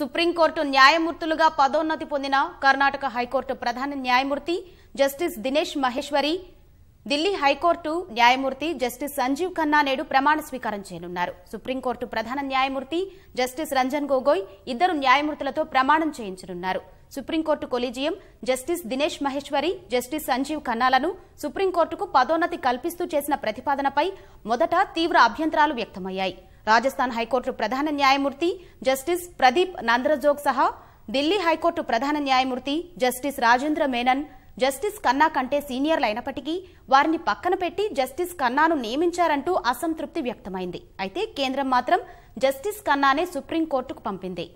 Supreme court న్యాయమూర్తులుగా పదోన్నతి పొందిన Karnataka high court ప్రధాన న్యాయమూర్తి justice Dinesh Maheshwari Delhi high court న్యాయమూర్తి జస్టిస్ సంజీవ్ ఖన్నా నేడు ప్రమాణ స్వీకారం చేయనున్నారు. సుప్రీంకోర్టు ప్రధాన న్యాయమూర్తి జస్టిస్ రంజన్ గొగోయ్ ఇద్దరు న్యాయమూర్తులతో ప్రమాణం చేయించనున్నారు. Supreme court collegium justice Dinesh Maheshwari justice Sanjiv ఖన్నాలను సుప్రీంకోర్టుకు పదోన్నతి కల్పిస్తూ చేసిన ప్రతిపాదనపై మొదట తీవ్ర అభ్యంతరాలు వ్యక్తమయ్యాయి. రాజస్థాన్ హైకోర్టు ప్రధాన న్యాయమూర్తి జస్టిస్ ప్రదీప్ నంద్రజోగ్ సహా ఢిల్లీ హైకోర్టు ప్రధాన న్యాయమూర్తి జస్టిస్ రాజేంద్ర మేనన్ జస్టిస్ కన్నా కంటే సీనియర్లు అయినప్పటికీ వారిని పక్కన పెట్టి జస్టిస్ కన్నాను నియమించారంటూ అసంతృప్తి వ్యక్తమైంది. అయితే కేంద్రం మాత్రం జస్టిస్ కన్నానే సుప్రీంకోర్టుకు పంపింది.